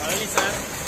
好了，第三。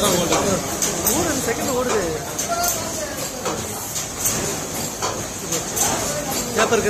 தான் ஓடுது. மூணு செகண்ட் ஓடுது பேப்பர்